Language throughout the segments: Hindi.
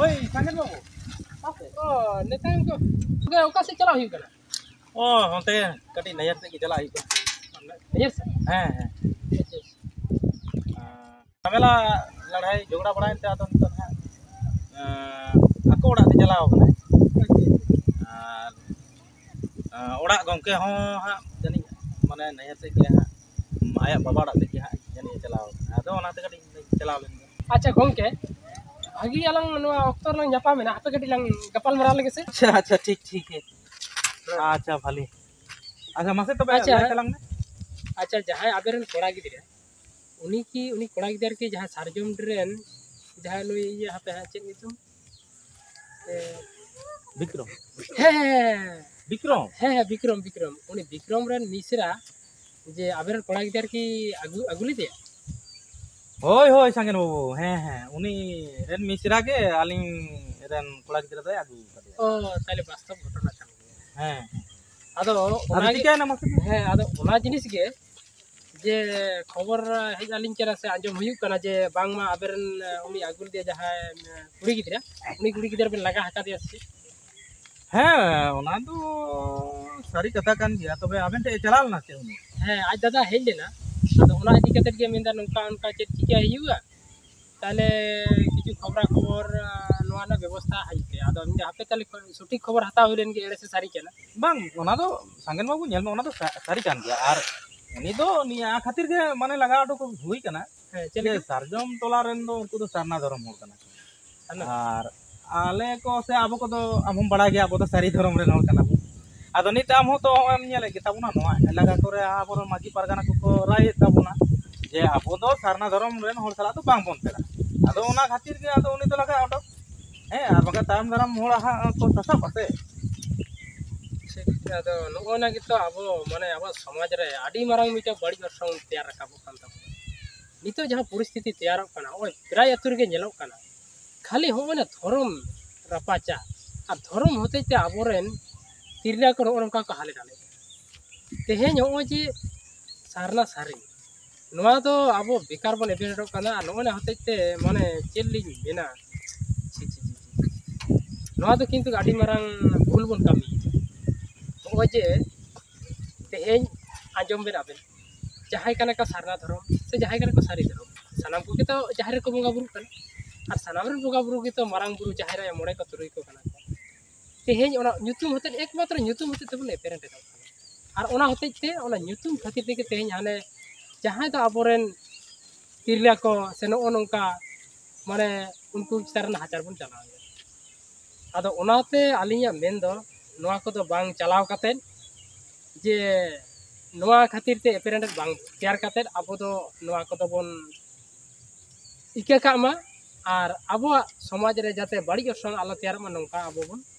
ওই সাঙ্গেন বাবু ও নেতা কে কে ওকা সে চালা হইব কেনা ও হতে কাটি নজর থেকে চালা হইব নজর সে হ্যাঁ হ্যাঁ ঝামেলা লড়াই ঝগড়া বড়াই তে আদন তো হ্যাঁ আকো ওড়া তে চালাও কেনা আর ওড়া গমকে হ হ্যাঁ জানি মানে নজর সে কে হ্যাঁ आया बाबा से हाँ चलाओ तो चलाओ अच्छा घूम के भागी अलग नुआ ऑक्टर लंग जपा में ना आपे कटी लंग कपाल मरा लगे से अच्छा अच्छा ठीक ठीक है। अच्छा भले। अच्छा मासे तो अच्छा है लंग में? अच्छा जहाँ आपे रन कोड़ा की दिया उन्हीं की उन्हीं कोड़ा की दर के जहाँ सार्जोम ड्रेन जहाँ लो ये यहाँ पे हाँ चेंज तुम तो? विक्रम। है विक्रम? है है विक्रम उन्हें विक्रम रन मिश्रा जे आपे रन कोड़ा की दर की अगुली दिया ᱦᱳᱭ ᱦᱳᱭ ᱥᱟᱸᱜᱮᱱ ᱵᱟᱵᱩ ᱦᱮᱸ ᱦᱮᱸ ᱩᱱᱤ ᱨᱮᱱ ᱢᱤᱥᱨᱟ ᱜᱮ ᱟᱹᱞᱤᱧ ᱨᱮᱱ ᱠᱚᱲᱟ ᱜᱤᱫᱽᱨᱟᱹ ᱫᱚᱭ ᱟᱹᱜᱩ ᱠᱟᱫᱮᱭᱟ ᱚ ᱛᱟᱦᱞᱮ ᱵᱟᱥᱛᱚᱵ ᱜᱷᱚᱴᱚᱱᱟ ᱠᱟᱱ ᱜᱮᱭᱟ ᱦᱮᱸ ᱟᱫᱚ ᱟᱫᱚ ᱚᱱᱟᱜᱮ ᱪᱤᱠᱟᱹᱭᱮᱱᱟ ᱢᱟᱥᱮ ᱦᱮᱸ ᱟᱫᱚ ᱚᱱᱟ ᱡᱤᱱᱤᱥ ᱜᱮ ᱡᱮ ᱠᱷᱚᱵᱚᱨ ᱦᱮᱡ ᱟᱹᱞᱤᱧ ᱠᱟᱱᱟ ᱥᱮ ᱟᱸᱡᱚᱢ ᱦᱩᱭᱩᱜ ᱠᱟᱱᱟ ᱡᱮ ᱵᱟᱝᱢᱟ ᱟᱵᱮᱱ ᱩᱱᱤ ᱟᱹᱜᱩ ᱞᱮᱫᱮᱭᱟ ᱡᱟᱦᱟᱸᱭ ᱠᱩᱲᱤ ᱜᱤᱫᱽᱨᱟᱹ ᱩᱱᱤ ᱠᱩᱲᱤ ᱜᱤᱫᱽᱨᱟᱹ ᱵᱮᱱ ᱞᱟᱜᱟ ᱟᱠᱟᱫᱮᱭᱟ ᱥᱮ ᱪᱮᱫ? ᱦᱮᱸ ᱚᱱᱟ ᱫᱚ ᱥᱟᱹᱨᱤ ᱠᱟᱛᱷᱟ ᱠᱟᱱ ᱜᱮᱭᱟ ᱛᱚᱵᱮ ᱟᱵᱮᱱ ᱴᱷᱮᱱ ᱪᱟᱞᱟᱣ ᱞᱮᱱᱟ ᱥᱮ ᱩᱱᱤ ᱦᱮᱸ ᱟᱡ ᱫᱟᱫᱟ ᱦᱮᱡ ᱞᱮᱱᱟ ᱟᱫᱚ ᱚᱱᱟ ᱤᱫᱤ ᱠᱟᱛᱮᱫ ᱜᱮ ᱢᱮᱱᱫᱟ ᱱᱚᱝᱠᱟ ᱚᱱᱠᱟ ᱪᱮᱫ ᱪᱤᱠᱟᱹᱭ ᱦᱩᱭᱩᱜᱼᱟ ᱛᱟᱦᱞᱮ ᱠᱤᱪᱷᱩ ᱠᱷᱚᱵᱨᱟ ᱠᱷᱚᱵᱚᱨ ᱱᱚᱣᱟ ᱨᱮᱱᱟᱜ ᱵᱮᱵᱚᱥᱛᱷᱟ ᱦᱩᱭᱩᱜ ᱛᱮ ᱟᱫᱚ ᱢᱮᱱᱫᱟ ᱦᱟᱯᱮ ᱛᱟᱦᱞᱮ ᱥᱚᱴᱷᱤᱠ ᱠᱷᱚᱵᱚᱨ ᱦᱟᱛᱟᱣ ᱦᱩᱭ ᱞᱮᱱ ᱜᱮ ᱮᱲᱮ ᱥᱮ ᱥᱟᱹᱨᱤ ᱠᱟᱱᱟ ᱵᱟᱝ ᱚᱱᱟ ᱫᱚ ᱥᱟᱸᱜᱮᱱ ᱵᱟᱵᱩ ᱧᱮᱞ ᱢᱮ ᱚᱱᱟ ᱫᱚ ᱥᱟ- ᱥᱟᱹᱨᱤ ᱠᱟᱱ ᱜᱮᱭᱟ ᱟᱨ ᱩᱱᱤ ᱫᱚ ᱱᱤᱭᱟᱹ ᱠᱷᱟᱹᱛᱤᱨ ᱜᱮ ᱢᱟᱱᱮ ᱞᱟᱜᱟᱣ ᱩᱰᱩᱠ ᱦᱩᱭ ᱠᱟᱱᱟ ᱦᱮᱸ ᱪᱮᱫ ᱡᱮ ᱞᱮᱠᱟ ᱥᱟᱨᱡᱚᱢ ᱴᱚᱞᱟ ᱨᱮᱱ ᱫᱚ ᱩᱱᱠᱩ ᱫᱚ ᱥᱟᱨᱱᱟ ᱫᱷᱚᱨᱚᱢ ᱦᱚᱲ ᱠᱟᱱᱟ ᱠᱚ ᱥᱟᱨᱱᱟ? ᱟᱨ ᱟᱞᱮ ᱠᱚ ᱥᱮ ᱟᱵᱚ ᱠᱚᱫᱚ ᱟᱢ ᱦᱚᱢ ᱵᱟᱲᱟᱭ ᱜᱮᱭᱟ ᱟᱵᱚ ᱫᱚ ᱥᱟᱹᱨᱤ ᱫᱷᱚᱨᱚᱢ ᱨᱮᱱ ᱦᱚᱲ ᱠᱟᱱᱟ ᱵᱚᱱ ᱟᱫᱚ ᱱᱤᱛ ᱟᱢ ᱦᱚᱸ ᱛᱚ ᱦᱚᱸᱜᱼᱚᱭ ᱮᱢ ᱧᱮᱞᱮᱫ ᱜᱮᱛᱟᱵᱚᱱᱟ ᱱᱚᱣᱟ ᱮᱞᱟᱠᱟ ᱠᱚᱨᱮ ᱟᱵᱚᱨᱮᱱ ᱢᱟᱺᱡᱷᱤ ᱯᱟᱨᱜᱟᱱᱟ ᱠᱚᱠᱚ ᱨᱟᱭᱮᱫ ᱛᱟᱵᱚᱱᱟ ᱡᱮ ᱟᱵᱚ ᱫᱚ ᱥᱟᱨᱱᱟ ᱫᱷᱚᱨᱚᱢ ᱨᱮᱱ ᱦᱚᱲ ᱥᱟᱞᱟᱜ ᱫᱚ ᱵᱟᱝᱵᱚᱱ ᱯᱮᱲᱟᱜᱼᱟ ᱟᱫᱚ ᱚᱱᱟ ᱠᱷᱟᱹᱛᱤᱨ ᱜᱮ ᱟᱫᱚ ᱩᱱᱤ ᱫᱚ ᱞᱟᱜᱟ ᱩᱰᱩᱠ ᱦᱮᱸ ᱟᱨ ᱵᱟᱠᱷᱟᱱ ᱛᱟᱭᱚᱢ ᱫᱟᱨᱟᱢ ᱦᱚᱲᱟᱜ ᱦᱟᱸᱜ ᱠᱚ ᱥᱟᱥᱟᱵ ᱟᱥᱮ ᱴᱷᱤᱠ ᱟᱫᱚ ᱱᱚᱜᱼᱚᱭ ᱱᱟ ᱜᱮᱛᱚ ᱟᱵᱚ ᱢᱟᱱᱮ ᱟᱵᱚ ᱥᱚᱢᱟᱡᱽ ᱨᱮ ᱟᱹᱰᱤ ᱢᱟᱨᱟᱝ ᱢᱤᱫᱴᱮᱱ ᱵᱟᱹᱲᱤᱡ ᱚᱨᱥᱚᱝ ᱛᱮᱭᱟᱨ ᱨᱟᱠᱟᱵᱚᱜ ᱠᱟᱱ ᱛᱟᱵᱚᱱᱟ ᱱᱤᱛᱚᱜ ᱡᱟᱦᱟᱸ ᱯᱚᱨᱤᱥᱛᱷᱤᱛᱤ ᱛᱮᱭᱟᱨᱚᱜ ᱠᱟᱱᱟ ᱱᱚᱜᱼᱚᱭ ᱯᱨᱟᱭ ᱟᱹᱛᱩ ᱨᱮᱜᱮ ᱧᱮᱞᱚᱜ ᱠᱟᱱᱟ ᱠᱷᱟᱹᱞᱤ ᱦᱚᱸᱜᱼᱚᱭ ᱱᱟ ᱫᱷᱚᱨᱚᱢ ᱨᱟᱯᱟᱪᱟ ᱟᱨ ᱫᱷᱚᱨᱚᱢ ᱦᱚᱛᱮᱡ ᱛᱮ ᱟᱵᱚᱨᱮᱱ ᱛᱤᱨᱞᱟᱹ ᱠᱚ ᱱᱚᱜᱼᱚ ᱱᱚᱝᱠᱟ ᱠᱚ ᱦᱟᱞᱮ ᱰᱟᱞᱮ ᱛᱮᱦᱮᱧ ᱱᱚᱜᱼᱚᱭ ᱡᱮ ᱥᱟᱨᱱᱟ ᱥᱟᱹᱨᱤ ᱱᱚᱣᱟ ᱫᱚ ᱟᱵᱚ ᱵᱮᱠᱟᱨ ᱵᱚᱱ ᱮᱵᱮᱨᱚᱜ ᱠᱟᱱᱟ ᱟᱨ ᱱᱚᱜᱼᱚᱭ ᱱᱟ ᱦᱚᱛᱮᱡ ᱛᱮ ᱢᱟᱱᱮ ᱪᱮᱫ ᱞᱤᱧ ᱢᱮᱱᱟ ᱪᱷᱤ ᱪᱷᱤ ᱪᱷᱤ ᱪᱷᱤ। ᱱᱚᱣᱟ ᱫᱚ ᱠᱤᱱᱛᱩ ᱟᱹᱰᱤ ᱢᱟᱨᱟᱝ ᱵᱷᱩᱞ ᱵᱚᱱ ᱠᱟᱹᱢᱤᱭᱮᱫᱟ ᱱᱚᱜᱼᱚᱭ ᱡᱮ ᱛᱮᱦᱮᱧ ᱟᱸᱡᱚᱢ ᱵᱮᱱ ᱟᱵᱮᱱ ᱡᱟᱦᱟᱸᱭ ᱠᱟᱱᱟ ᱠᱚ ᱥᱟᱨᱱᱟ ᱫᱷᱚᱨᱚᱢ ᱥᱮ ᱡᱟᱦᱟᱸᱭ ᱠᱟᱱᱟ ᱠᱚ ᱥᱟᱹᱨᱤ ᱫᱷᱚᱨᱚᱢ ᱥᱟᱱᱟᱢ ᱠᱚᱜᱮ ᱛᱚ ᱡᱟᱦᱮᱨ ᱨᱮᱠᱚ ᱵᱚᱸᱜᱟ ᱵᱩᱨᱩᱜ ᱠᱟᱱᱟ ᱟᱨ ᱥᱟᱱᱟᱢ ᱨᱮᱱ ᱵᱚᱸᱜᱟ ᱵᱩᱨᱩ ᱜᱮᱛᱚ ᱢᱟᱨᱟᱝ ᱵᱩᱨᱩ ᱡᱟᱦᱮᱨ ᱟᱭᱳ ᱢᱚᱬᱮ ᱠᱚ ᱛᱩᱨᱩᱭ ᱠᱚ ᱠᱟᱱᱟ ᱠᱚ ᱛᱮᱦᱮᱧ ᱚᱱᱟ ᱧᱩᱛᱩᱢ ᱦᱚᱛᱮᱫ ᱮᱠᱢᱟᱛᱨᱚ ᱧᱩᱛᱩᱢ ᱦᱚᱛᱮᱫ ᱛᱮᱵᱚᱱ ᱮᱯᱮᱨᱼᱦᱮᱸᱰᱮᱡᱚᱜ ᱠᱟᱱᱟ ᱟᱨ ᱚᱱᱟ ᱦᱚᱛᱮᱡ ᱛᱮ ᱚᱱᱟ ᱧᱩᱛᱩᱢ ᱠᱷᱟᱹᱛᱤᱨ ᱛᱮᱜᱮ ᱛᱮᱦᱮᱧ ᱦᱟᱱᱮ ᱡᱟᱦᱟᱸᱭ ᱫᱚ ᱟᱵᱚᱨᱮᱱ ᱛᱤᱨᱞᱟᱹ ᱠᱚ ᱥᱮ ᱱᱚᱜᱼᱚ ᱱᱚᱝᱠᱟ ᱢᱟᱱᱮ ᱩᱱᱠᱩ ᱪᱮᱛᱟᱱ ᱨᱮ ᱱᱟᱦᱟᱪᱟᱨ ᱵᱚᱱ ᱪᱟᱞᱟᱣᱮᱫᱟ ᱟᱫᱚ ᱚᱱᱟᱛᱮ ᱟᱹᱞᱤᱧᱟᱜ ᱢᱮᱱ ᱫᱚ ᱱᱚᱣᱟ ᱠᱚᱫᱚ ᱵᱟᱝ ᱪᱟᱞᱟᱣ ᱠᱟᱛᱮᱫ ᱡᱮ ᱱᱚᱣᱟ ᱠᱷᱟᱹᱛᱤᱨ ᱛᱮ ᱮᱯᱮᱨᱼᱦᱮᱸᱰᱮᱡ ᱵᱟᱝ ᱛᱮᱭᱟᱨ ᱠᱟᱛᱮᱫ ᱟᱵᱚ ᱫᱚ ᱱᱚᱣᱟ ᱠᱚᱫᱚ ᱵᱚᱱ ᱤᱠᱟᱹ ᱠᱟᱜ ᱢᱟ ᱟᱨ ᱟᱵᱚᱣᱟᱜ ᱥᱚᱢᱟᱡᱽ ᱨᱮ ᱡᱟᱛᱮ ᱵᱟᱹᱲᱤᱡ ᱚᱨᱥᱚᱝ ᱟᱞᱚ ᱛᱮᱭᱟᱨᱚᱜ ᱢᱟ ᱱᱚᱝᱠᱟ ᱟᱵᱚ ᱵᱚᱱ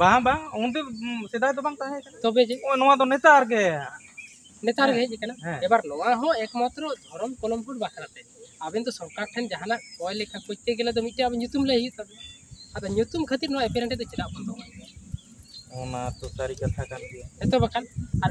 ᱵᱟᱝ ᱵᱟᱝ ᱚᱸᱰᱮ ᱥᱮᱫᱟᱭ ᱫᱚ ᱵᱟᱝ ᱛᱟᱦᱮᱸ ᱠᱟᱱᱟ ᱛᱚᱵᱮ ᱡᱮ ᱱᱚᱣᱟ ᱫᱚ ᱱᱮᱛᱟᱨ ᱜᱮ ᱱᱮᱛᱟᱨ ᱜᱮ ᱦᱮᱡ ᱟᱠᱟᱱᱟ ᱮᱵᱟᱨ ᱱᱚᱣᱟ ᱦᱚᱸ एकमात्र धर्म कलमपुर बाखराते ᱟᱵᱮᱱ ᱫᱚ ᱥᱚᱨᱠᱟᱨ ᱴᱷᱮᱱ ᱡᱟᱦᱟᱱᱟᱜ ᱠᱚᱭ ᱞᱮᱠᱷᱟ ᱠᱚᱡᱛᱮ ᱜᱮᱞᱮ ᱫᱚ ᱢᱤᱫᱴᱮᱡ ᱟᱵᱮᱱ ᱧᱩᱛᱩᱢ ᱞᱟᱹᱭ ᱦᱩᱭᱩᱜ ᱛᱟᱵᱮᱱᱟ ᱟᱫᱚ ᱧᱩᱛᱩᱢ ᱠᱷᱟᱹᱛᱤᱨ ᱱᱚᱣᱟ ᱮᱯᱮᱨᱮᱱᱴᱮ ᱫᱚ ᱪᱮᱫᱟᱜ ᱵᱚᱱᱫᱚ ᱚᱱᱟ ᱛᱚ ᱥᱟᱹᱨᱤ ᱠᱟᱛᱷᱟ ᱠᱟᱱ ᱜᱮᱭᱟ ᱮᱛᱚ ᱵᱟᱠᱷᱟᱱ ᱟᱨ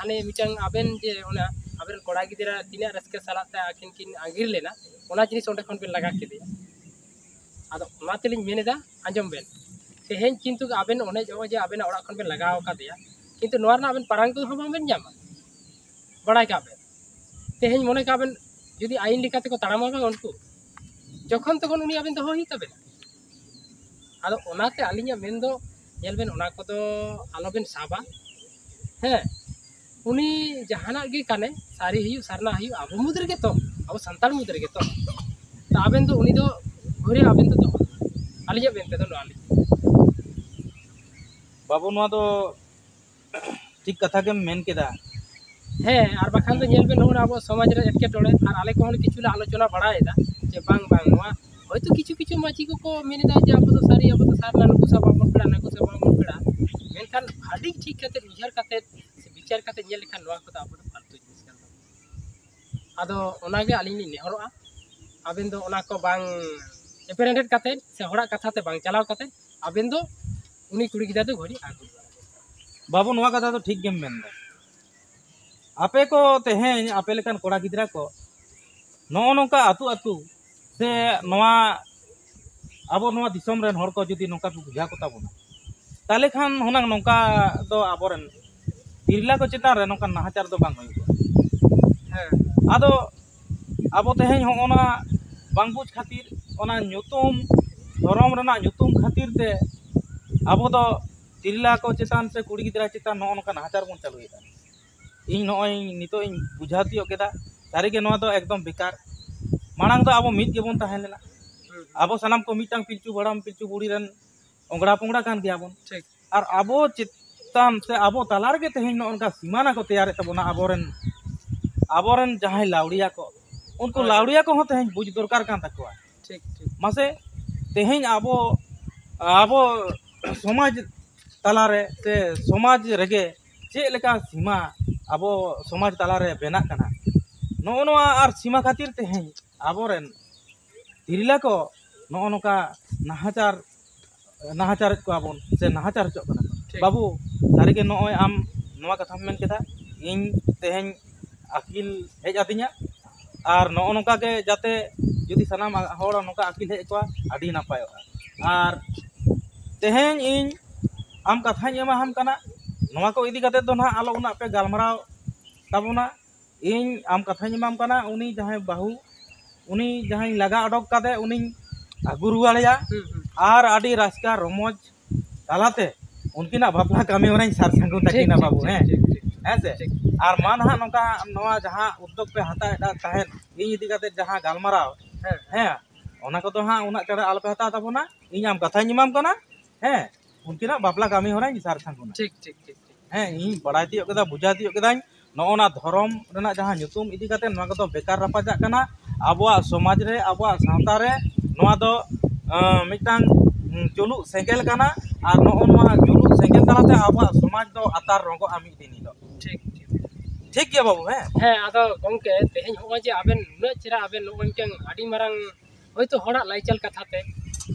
ᱦᱟᱱᱮ ᱢᱤᱫᱴᱟᱝ ᱟᱵᱮᱱ ᱡᱮ ᱚᱱᱟ ᱟᱵᱮᱱ ᱠᱚᱲᱟ ᱜᱤᱫᱽᱨᱟᱹ ᱛᱤᱱᱟᱹᱜ ᱨᱟᱹᱥᱠᱟᱹ ᱥᱟᱞᱟᱜ ᱛᱮ ᱟᱹᱠᱤᱱ ᱠᱤᱱ ᱟᱸᱜᱤᱨ ᱞᱮᱱᱟ ᱚᱱᱟ ᱡᱤᱱᱤᱥ ᱚᱸᱰᱮ ᱠᱷᱚᱱ ᱵᱮᱱ ᱞᱟᱜᱟ ᱠᱮᱫᱮᱭᱟ ᱟᱫᱚ ᱚᱱᱟ ᱛᱮᱞᱤᱧ ᱢᱮᱱᱮᱫᱟ ᱟᱸᱡᱚᱢ ᱵᱮᱱ तेज चिंतु अब जे अब कि अब पारंग बनामा बड़ा कब तेहन मन का जी आईन लेकाम उनको जख तक उन्नी अब दोबे अदाते अलीबें आलोबें साबा हाँ उन्नी जहाँ गे सारी हूँ सारना हूँ अब मुद्रे तो अब सानाड़ मुद्रे तो अब उन्नी अब अलीजा बनते नी ᱱᱚᱣᱟ ᱞᱤᱧ ᱵᱟᱵᱩ ᱱᱚᱣᱟ ᱫᱚ ᱴᱷᱤᱠ ᱠᱟᱛᱷᱟ ᱜᱮᱢ ᱢᱮᱱ ᱠᱮᱫᱟ ᱦᱮᱸ ᱟᱨ ᱵᱟᱠᱷᱟᱱ ᱫᱚ ᱧᱮᱞ ᱵᱮᱱ ᱱᱚᱜᱼᱚᱭ ᱟᱵᱚ ᱥᱚᱢᱟᱡᱽ ᱨᱮ ᱮᱴᱠᱮᱴᱚᱬᱮ ᱟᱨ ᱟᱞᱮ ᱠᱚᱦᱚᱸ ᱠᱤᱪᱷᱩ ᱞᱮ ᱟᱞᱳᱪᱚᱱᱟ ᱵᱟᱲᱟᱭᱮᱫᱟ ᱡᱮ ᱵᱟᱝ ᱵᱟᱝ ᱱᱚᱣᱟ ᱦᱚᱭᱛᱳ ᱠᱤᱪᱷᱩ ᱠᱤᱪᱷᱩ ᱠᱤᱪᱷᱩ ᱢᱟᱹᱡᱷᱤ ᱠᱚᱠᱚ ᱢᱮᱱᱮᱫᱟ ᱡᱮ ᱟᱵᱚ ᱫᱚ ᱥᱟᱹᱨᱤ ᱟᱵᱚ ᱫᱚ ᱥᱟᱨᱱᱟ ᱱᱩᱠᱩ ᱥᱟᱶ ᱵᱟᱵᱚᱱ ᱯᱮᱲᱟ ᱱᱩᱠᱩ ᱥᱟᱶ ᱵᱟᱵᱚᱱ ᱯᱮᱲᱟ ᱢᱮᱱᱠᱷᱟᱱ ᱟᱹᱰᱤ ᱴᱷᱤᱠ ᱠᱟᱛᱮ ᱩᱭᱦᱟᱹᱨ ᱠᱟᱛᱮ ᱥᱮ ᱵᱤᱪᱟᱨ ᱠᱟᱛᱮ ᱧᱮᱞ ᱞᱮᱠᱷᱟᱱ ᱱᱚᱣᱟ ᱠᱚᱫᱚ ᱟᱵᱚ ᱫᱚ ᱯᱷᱟᱞᱛᱩ ᱡᱤᱱᱤᱥ ᱠᱟᱱ ᱛᱟᱵᱚᱱᱟ ᱟᱫᱚ ᱚᱱᱟᱜᱮ ᱟᱹᱞᱤᱧ ᱞᱤᱧ ᱱᱮᱦᱚᱨᱚᱜᱼᱟ ᱟᱵᱮᱱ ᱫᱚ ᱚᱱᱟ ᱠᱚ ᱵᱟᱝ ᱮᱯᱮᱨᱮᱸᱰᱮᱫ ᱠᱟᱛᱮ ᱥᱮ ᱦᱚᱲᱟᱜ ᱠᱟᱛᱷᱟ ᱛᱮ ᱵᱟᱝ ᱪᱟᱞᱟᱣ ᱠᱟᱛᱮ ᱟᱵᱮᱱ ᱫᱚ ᱩᱱᱤ ᱠᱩᱲᱤ ᱜᱤᱫᱽᱨᱟᱹ ᱫᱚ ᱜᱷᱚᱲᱤ ᱟᱹᱜᱩ ᱵᱟᱵᱩ ᱱᱚᱣᱟ ᱠᱟᱛᱷᱟ ᱫᱚ ᱴᱷᱤᱠ ᱜᱮᱢ ᱢᱮᱱᱫᱟ ᱟᱯᱮ ᱠᱚ ᱛᱮᱦᱮᱧ ᱟᱯᱮ ᱞᱮᱠᱟᱱ ᱠᱚᱲᱟ ᱜᱤᱫᱽᱨᱟᱹ ᱠᱚ ᱱᱚᱜᱼᱚ ᱱᱚᱝᱠᱟ ᱟᱹᱛᱩ ᱟᱹᱛᱩ ᱥᱮ ᱱᱚᱣᱟ ᱟᱵᱚ ᱱᱚᱣᱟ ᱫᱤᱥᱚᱢ ᱨᱮᱱ ᱦᱚᱲ ᱠᱚ ᱡᱩᱫᱤ ᱱᱚᱝᱠᱟ ᱠᱚ ᱵᱩᱡᱷᱟᱹᱣ ᱠᱚ ᱛᱟᱵᱚᱱᱟ ᱛᱟᱦᱚᱞᱮ ᱠᱷᱟᱱ ᱦᱩᱱᱟᱹᱝ ᱱᱚᱝᱠᱟ ᱫᱚ ᱟᱵᱚᱨᱮᱱ ᱛᱤᱨᱞᱟᱹ ᱠᱚ ᱪᱮᱛᱟᱱ ᱨᱮ ᱱᱚᱝᱠᱟᱱ ᱱᱟᱦᱟᱪᱟᱨ ᱫᱚ ᱵᱟᱝ ᱦᱩᱭᱩᱜᱼᱟ ᱦᱮᱸ ᱟᱫᱚ ᱟᱵᱚ ᱛᱮᱦᱮᱧ ᱦᱚᱜᱼᱚ ᱱᱟ ᱵᱟᱝ ᱵᱩᱡᱽ ᱠᱷᱟᱹᱛᱤᱨ ᱚᱱᱟ ᱧᱩᱛᱩᱢ ᱫᱷᱚᱨᱚᱢ ᱨᱮᱱᱟᱜ ᱧᱩᱛᱩᱢ ᱠᱷᱟᱹᱛᱤᱨ ᱛᱮ अब तिरला को चितान से कुड़ी गिरा चितान नौका हाचार बन चालू इन नित बुझाती सारीगे एकदम बेकार मांग तो अब मीदे बनना अब सामान को मिटा पिलचू भड़ाम पिलचू बुढ़ी ओंगड़ा पोंगड़ा गया बन और अब चितान से अब तलाारे तेज ना सीमाना को तैयार तबना अब अब जहाँ लाउड़िया को उनको लाउड़िया को तेज बुझ दरकार ठीक ठीक मासे तेज अब अब ᱥᱚᱢᱟᱡᱽ ᱛᱟᱞᱟᱨᱮ ᱥᱮ ᱥᱚᱢᱟᱡᱽ ᱨᱮᱜᱮ ᱪᱮᱫ ᱞᱮᱠᱟ ᱥᱤᱢᱟ ᱟᱵᱚ ᱥᱚᱢᱟᱡᱽ ᱛᱟᱞᱟᱨᱮ ᱵᱮᱱᱟᱜ ᱠᱟᱱᱟ ᱱᱚᱜᱼᱚ ᱱᱚᱣᱟ ᱟᱨ ᱥᱤᱢᱟ ᱠᱷᱟᱹᱛᱤᱨ ᱛᱮᱦᱮᱧ ᱟᱵᱚᱨᱮᱱ ᱛᱤᱨᱞᱟᱹ ᱠᱚ ᱱᱚᱜᱼᱚ ᱱᱚᱝᱠᱟ ᱱᱟᱦᱟᱪᱟᱨ ᱱᱟᱦᱟᱪᱟᱨᱮᱫ ᱠᱚᱣᱟᱵᱚᱱ ᱥᱮ ᱱᱟᱦᱟᱪᱟᱨ ᱦᱚᱪᱚᱜ ᱠᱟᱱᱟ ᱵᱟᱹᱵᱩ ᱥᱟᱹᱨᱤᱜᱮ ᱱᱚᱜᱼᱚᱭ ᱟᱢ ᱱᱚᱣᱟ ᱠᱟᱛᱷᱟᱢ ᱢᱮᱱ ᱠᱮᱫᱟ ᱤᱧ ᱛᱮᱦᱮᱧ ᱟᱹᱠᱤᱞ ᱦᱮᱡ ᱟᱹᱫᱤᱧᱟ ᱟᱨ ᱱᱚᱜᱼᱚ ᱱᱚᱝᱠᱟ ᱜᱮ ᱡᱟᱛᱮ ᱡᱩᱫᱤ ᱥᱟᱱᱟᱢ ᱦᱚᱲ ᱱᱚᱝᱠᱟ ᱟᱹᱠᱤᱞ ᱦᱮᱡ ᱠᱚᱣᱟ ᱟᱹᱰᱤ ᱱᱟᱯᱟᱭᱚᱜᱼᱟ ᱟᱨ तेहन आम कथा एम को इदीकते ना आलो पे गलमारावना इन आम कथा एम जहाँ बाहू उन्नी जहाँ लगा अडोक आगू रुआ रसका रमज तलाते उनकिन बापला कमी हो सारसांगू तक बाबू हे से और मान हाँ ना जहाँ उद्योग पे हत्या इन इदीकते जहाँ गलमाराव हाँ उन्हें हाँ उन्ना चढ़ा आलपे हत्या इन आम कथा एम हैं उनकी ना बापला कमी हो रहा है सारे हैं बड़ा तीय बुझा तीय नौना धरम जहाँ इतने बेकार रापाजा अब समाज रे अब सातारे मिटन चुलू सेगेल और नौना चुलू सेगेल तलाते अब समाज तो आतार रंग ठीक ठीक ठीक है बाबू हैं हाँ गमे तेज हम चे आबा चेहरा अब मारा हाई तो लाइचल कथाते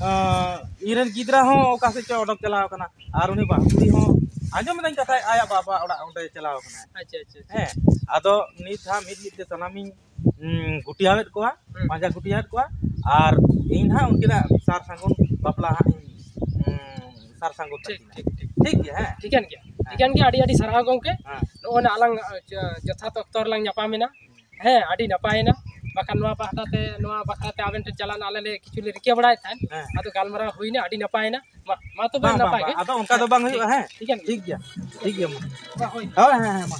इन ग्रा हो ओका से और ओडक चलाव कना कथा आया बाबा और ओडे चलाव अच्छा हे नित हाँ मित मित सनामी गुटियावेत कोआ पांजा गुटियात इन हाँ उनके सार सांगन बापला हाँ सार संगन ठीक ठीक ठीक ठीक है ठीक है ठीक है क्या आड़ी आड़ी सराह गोंके नोना अलंग ᱵᱟᱠᱷᱟᱱ ᱱᱚᱣᱟ ᱵᱟᱦᱫᱟᱛᱮ ᱱᱚᱣᱟ ᱵᱟᱠᱷᱨᱟᱛᱮ ᱟᱵᱮᱱ ᱴᱷᱮᱱ ᱪᱟᱞᱟᱣ ᱟᱞᱮᱞᱮ ᱠᱤᱪᱷᱩ ᱞᱮ ᱨᱤᱠᱟᱹ ᱵᱟᱲᱟᱭ ᱛᱟᱦᱮᱱ ᱟᱫᱚ ᱜᱟᱞᱢᱟᱨᱟᱣ ᱦᱩᱭᱱᱟ ᱟᱹᱰᱤ ᱱᱟᱯᱟᱭᱱᱟ ᱢᱟ ᱛᱚᱵᱮ ᱱᱟᱯᱟᱭ ᱜᱮ ᱟᱫᱚ ᱚᱱᱠᱟ ᱫᱚ ᱵᱟᱝ ᱦᱩᱭᱩᱜᱼᱟ ᱦᱮᱸ ᱴᱷᱤᱠ ᱜᱮᱭᱟ ᱴᱷᱤᱠ ᱜᱮᱭᱟ ᱴᱷᱤᱠ ᱜᱮᱭᱟ ᱢᱟ ᱦᱳᱭ ᱦᱮᱸ ᱦᱮᱸ ᱢᱟ